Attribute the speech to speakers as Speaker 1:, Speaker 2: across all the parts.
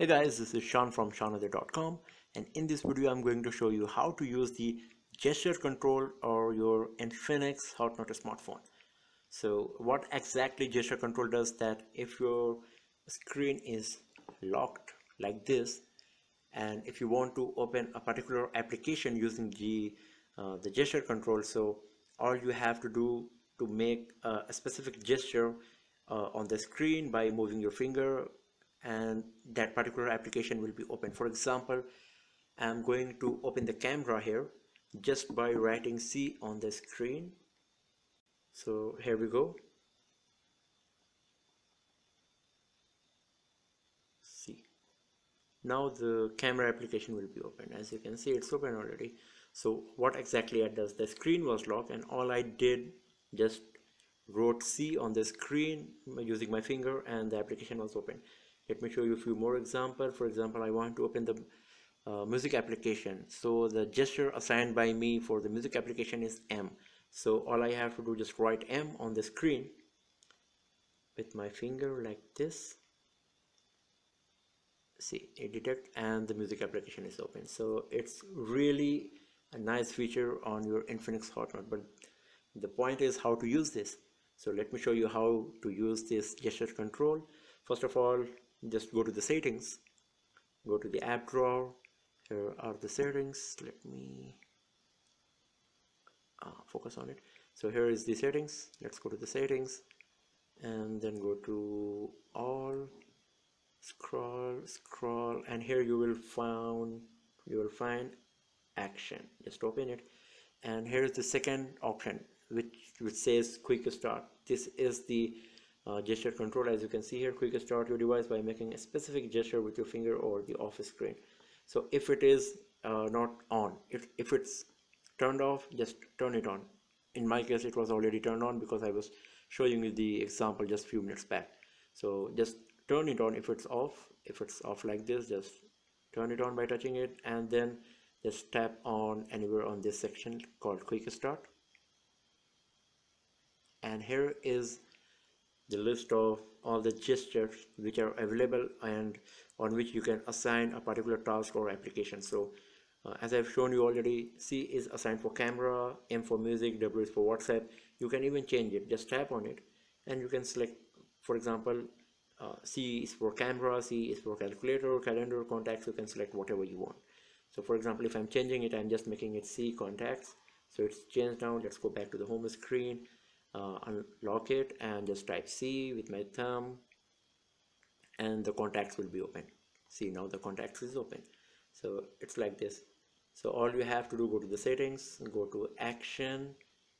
Speaker 1: Hey guys, this is Shaan from ShaanHaider.com and in this video I'm going to show you how to use the gesture control or your Infinix Hot Note smartphone. So what exactly gesture control does that if your screen is locked like this and if you want to open a particular application using the, uh, the gesture control so all you have to do to make a, a specific gesture uh, on the screen by moving your finger and that particular application will be open. For example I'm going to open the camera here just by writing C on the screen. So here we go. C. Now the camera application will be open. As you can see it's open already. So what exactly it does the screen was locked and all I did just wrote C on the screen using my finger and the application was open let me show you a few more example. For example I want to open the uh, music application. So the gesture assigned by me for the music application is M. So all I have to do just write M on the screen with my finger like this. See it detect and the music application is open. So it's really a nice feature on your Infinix Hot Note but the point is how to use this. So let me show you how to use this gesture control. First of all just go to the settings. Go to the app drawer. Here are the settings. Let me uh, focus on it. So here is the settings. Let's go to the settings. And then go to all. Scroll scroll. And here you will find you will find action. Just open it. And here is the second option which which says quick start. This is the uh, gesture control as you can see here quick start your device by making a specific gesture with your finger or the office screen. So if it is uh, not on if, if it's turned off just turn it on. In my case it was already turned on because I was showing you the example just few minutes back. So just turn it on if it's off if it's off like this just turn it on by touching it and then just tap on anywhere on this section called quick start. And here is the list of all the gestures which are available and on which you can assign a particular task or application. So uh, as I've shown you already C is assigned for camera M for music W is for WhatsApp. You can even change it. Just tap on it and you can select for example uh, C is for camera C is for calculator calendar contacts. You can select whatever you want. So for example if I'm changing it I'm just making it C contacts. So it's changed now. Let's go back to the home screen uh, unlock it and just type C with my thumb and the contacts will be open. See now the contacts is open. So it's like this. So all you have to do go to the settings go to action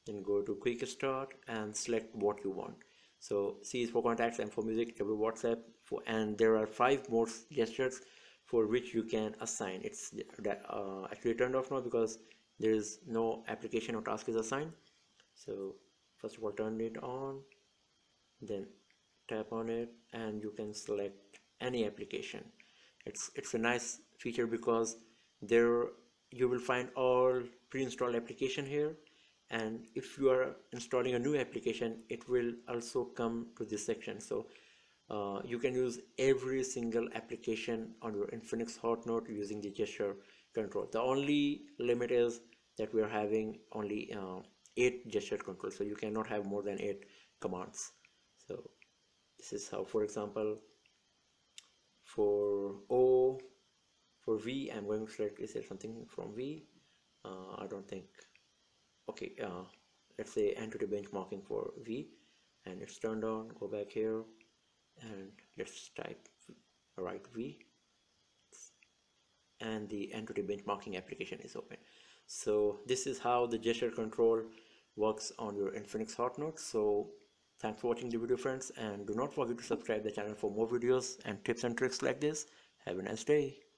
Speaker 1: then go to quick start and select what you want. So C is for contacts and for music every WhatsApp for and there are five more gestures for which you can assign. It's uh, actually turned off now because there is no application or task is assigned. So first of all turn it on then tap on it and you can select any application. It's it's a nice feature because there you will find all pre-installed application here and if you are installing a new application it will also come to this section. So uh, you can use every single application on your Infinix Hot Note using the gesture control. The only limit is that we are having only uh, 8 gesture control so you cannot have more than 8 commands. So this is how for example for O for V I'm going to select is there something from V? Uh, I don't think. Okay uh, let's say AnTuTu benchmarking for V and it's turned on go back here and let's type right V and the AnTuTu benchmarking application is open. So this is how the gesture control works on your Infinix Hot Note so thanks for watching the video friends and do not forget to subscribe the channel for more videos and tips and tricks like this. Have a nice day